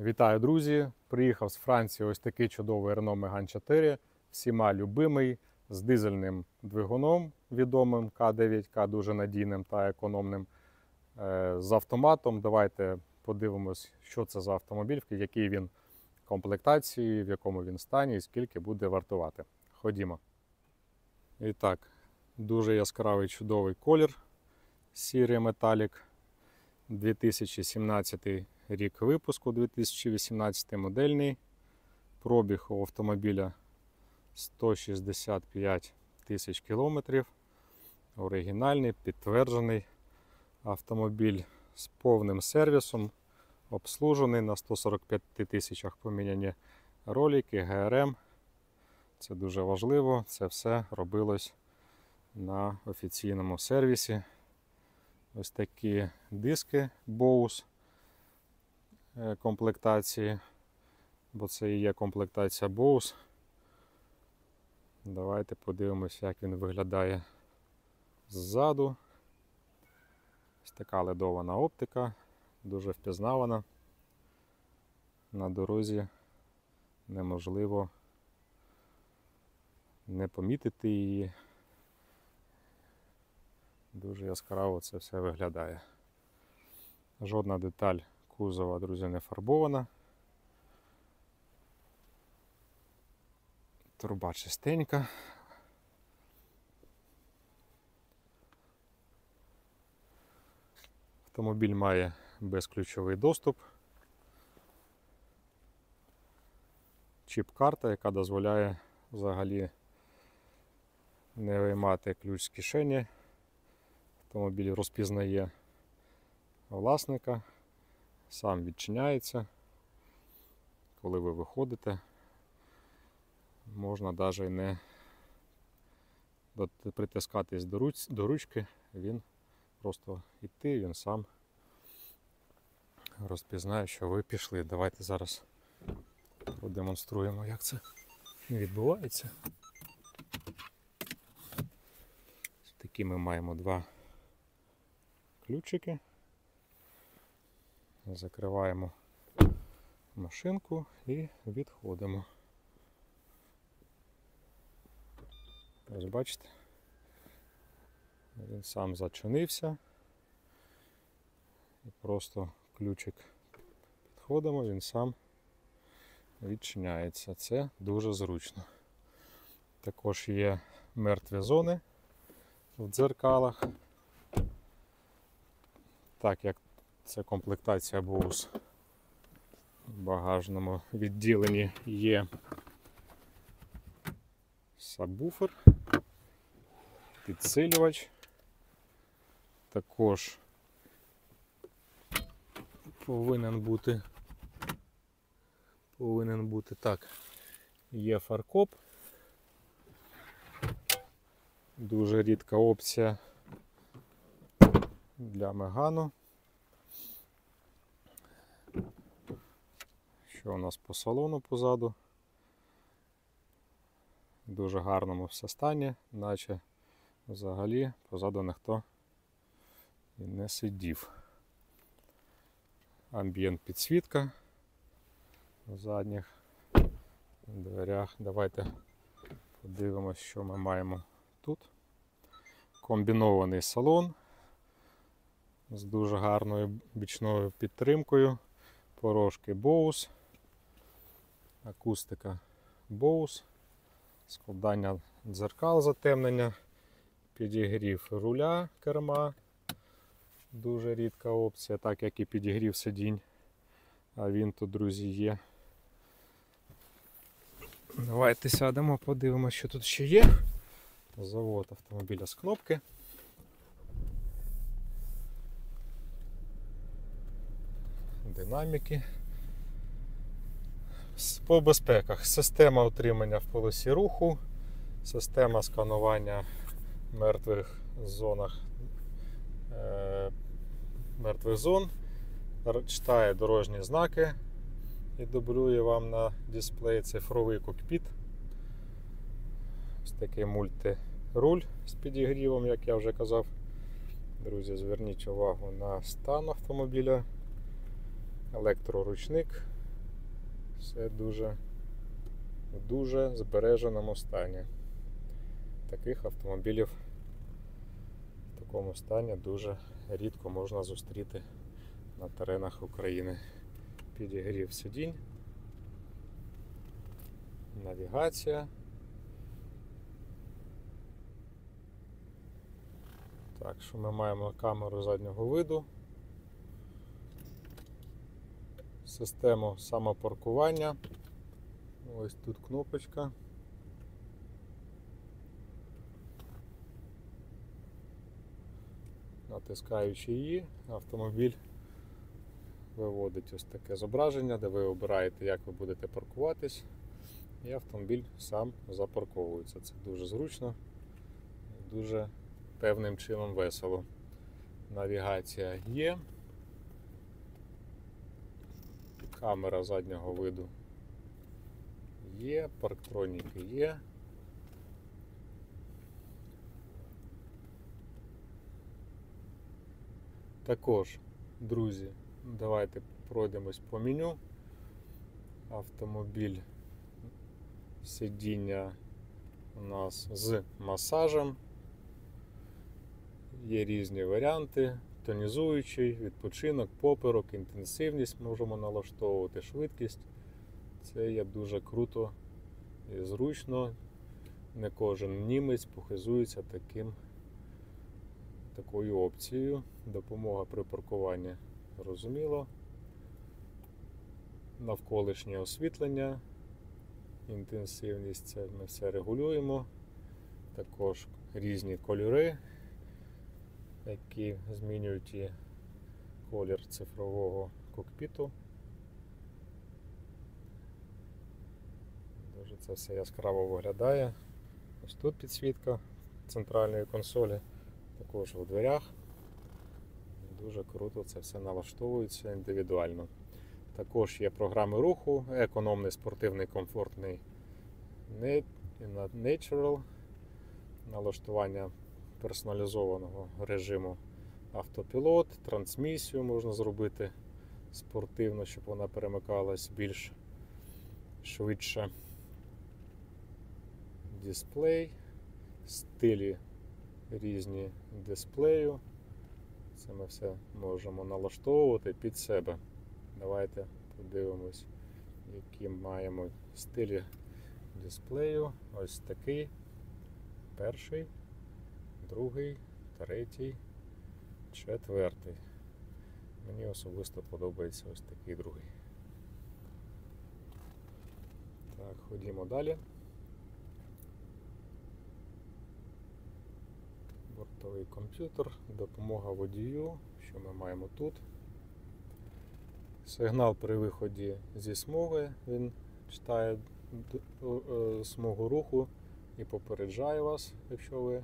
Вітаю, друзі! Приїхав з Франції ось такий чудовий Renault Megane 4, всіма любимий, з дизельним двигуном відомим К9К, дуже надійним та економним. е, З автоматом. Давайте подивимось, що це за автомобіль, в якій він комплектації, в якому він стані і скільки буде вартувати. Ходімо. І так, дуже яскравий чудовий колір сірий металік. 2017 рік випуску, 2018 модельний. Пробіг у автомобіля 165 тисяч кілометрів. Оригінальний, підтверджений автомобіль з повним сервісом, обслужений на 145 тисячах поміняні ролики, ГРМ. Це дуже важливо. Це все робилось на офіційному сервісі. Ось такі диски Bose комплектації, бо це і є комплектація Bose. Давайте подивимося, як він виглядає ззаду. Ось така ледована оптика, дуже впізнавана. На дорозі неможливо не помітити її. Дуже яскраво це все виглядає. Жодна деталь кузова, друзі, не фарбована. Труба чистенька. Автомобіль має безключовий доступ. Чіп-карта, яка дозволяє взагалі не виймати ключ з кишені. Автомобіль розпізнає власника, сам відчиняється. Коли ви виходите, можна навіть не притискатись до, руч, до ручки, він просто йти, він сам розпізнає, що ви пішли. Давайте зараз продемонструємо, як це відбувається. Такі ми маємо два ключики. Закриваємо машинку і відходимо. Ось бачите, він сам зачинився. І просто ключик підходимо, він сам відчиняється. Це дуже зручно. Також є мертві зони в дзеркалах. Так як це комплектація Bose в багажному відділенні є сабвуфер, підсилювач. Також повинен бути повинен бути так. Є фаркоп. Дуже рідка опція для Мегану. Що у нас по салону позаду? В дуже гарному все стані, наче взагалі позаду ніхто і не сидів. Амбієнт підсвітка в задніх дверях. Давайте подивимось, що ми маємо тут. Комбінований салон з дуже гарною бічною підтримкою. Порожки Bose, акустика Bose, складання дзеркал затемнення, підігрів руля керма. Дуже рідка опція, так як і підігрів сидінь. А він тут, друзі, є. Давайте сядемо, подивимося, що тут ще є. Завод автомобіля з кнопки. Динаміки. По безпеках. Система утримання в полосі руху, система сканування мертвих зонах е, мертвих зон, читає дорожні знаки і дублює вам на дисплей цифровий кокпіт. Ось такий мультируль з підігрівом, як я вже казав. Друзі, зверніть увагу на стан автомобіля, електроручник Все дуже в дуже збереженому стані. Таких автомобілів в такому стані дуже рідко можна зустріти на теренах України. Підігрів сидінь, навігація. Так, що ми маємо камеру заднього виду, систему самопаркування. Ось тут кнопочка. Натискаючи її, автомобіль виводить ось таке зображення, де ви обираєте, як ви будете паркуватись, і автомобіль сам запарковується. Це дуже зручно, дуже певним чином весело. Навігація є. Камера заднього виду є, парктроніки є. Також, друзі, давайте пройдемось по меню. Автомобіль сидіння у нас з масажем. Є різні варіанти, тонізуючий, відпочинок, поперок, інтенсивність можемо налаштовувати, швидкість. Це є дуже круто і зручно. Не кожен німець похизується таким, такою опцією. Допомога при паркуванні зрозуміло. Навколишнє освітлення, інтенсивність це ми все регулюємо. Також різні кольори, які змінюють і колір цифрового кокпіту. Дуже це все яскраво виглядає. Ось тут підсвітка центральної консолі, також у дверях. Дуже круто це все налаштовується індивідуально. Також є програми руху, економний, спортивний, комфортний Natural, налаштування персоналізованого режиму автопілот, трансмісію можна зробити спортивно, щоб вона перемикалась більш швидше. Дисплей, стилі різні дисплею. Це ми все можемо налаштовувати під себе. Давайте подивимось, які маємо стилі дисплею. Ось такий. Перший, другий, третій, четвертий. Мені особисто подобається ось такий другий. Так, ходімо далі. Бортовий комп'ютер, допомога водію, що ми маємо тут. Сигнал при виході зі смуги, він читає е, смугу руху і попереджає вас, якщо ви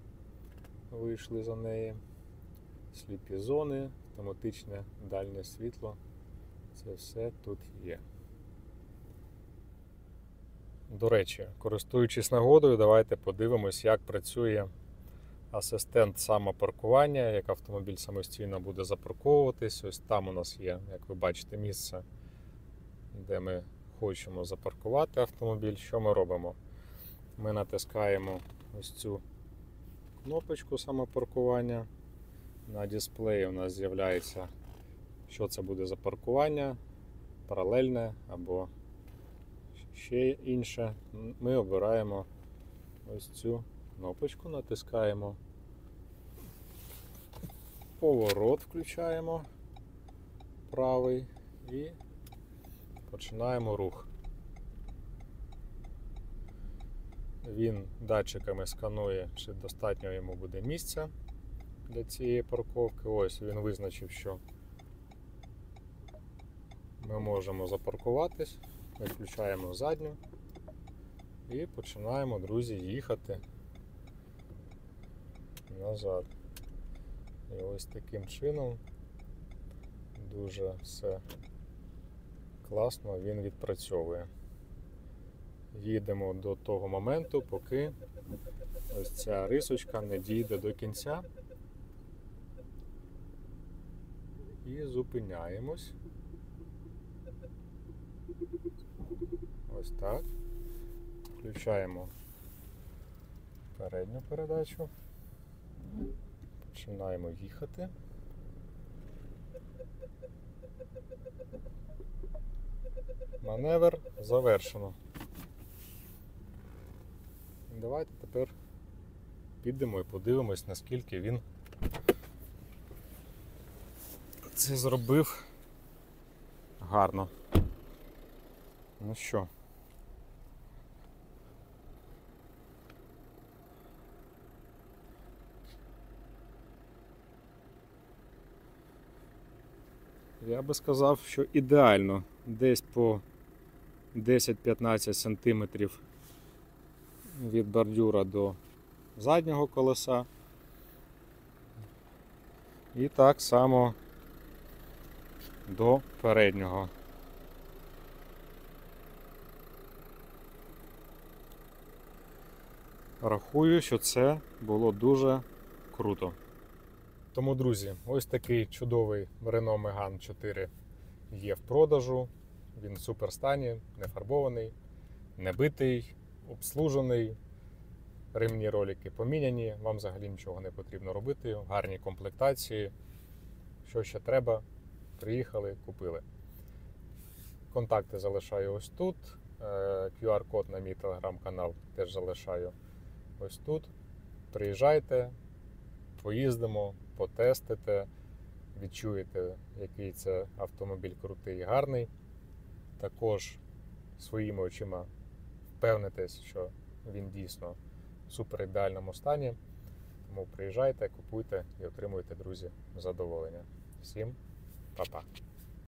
вийшли за неї. Сліпі зони, автоматичне дальнє світло. Це все тут є. До речі, користуючись нагодою, давайте подивимось, як працює асистент самопаркування, як автомобіль самостійно буде запарковуватись. Ось там у нас є, як ви бачите, місце, де ми хочемо запаркувати автомобіль. Що ми робимо? Ми натискаємо ось цю кнопочку самопаркування. На дисплеї у нас з'являється, що це буде за паркування, паралельне або ще інше. Ми обираємо ось цю кнопочку, натискаємо, поворот включаємо правий і починаємо рух. Він датчиками сканує, чи достатньо йому буде місця для цієї парковки. Ось він визначив, що ми можемо запаркуватись, виключаємо задню і починаємо, друзі, їхати назад. І ось таким чином дуже все класно він відпрацьовує. Їдемо до того моменту, поки ось ця рисочка не дійде до кінця. І зупиняємось. Ось Так. Включаємо передню передачу. Починаємо їхати. Маневр завершено. Давайте тепер підемо і подивимось, наскільки він це зробив гарно. Ну що? Я би сказав, що ідеально десь по 10-15 см від бордюра до заднього колеса. І так само до переднього. Рахую, що це було дуже круто. Тому, друзі, ось такий чудовий Renault Megane 4 є в продажу. Він в суперстані, не фарбований, не битий, обслужений. Ремні ролики поміняні, вам взагалі нічого не потрібно робити. Гарні комплектації. Що ще треба, приїхали, купили. Контакти залишаю ось тут. Е, QR-код на мій телеграм-канал теж залишаю ось тут. Приїжджайте, поїздимо, потестите, відчуєте, який це автомобіль крутий і гарний. Також своїми очима впевнитесь, що він дійсно в супер ідеальному стані. Тому приїжджайте, купуйте і отримуйте, друзі, задоволення. Всім па-па!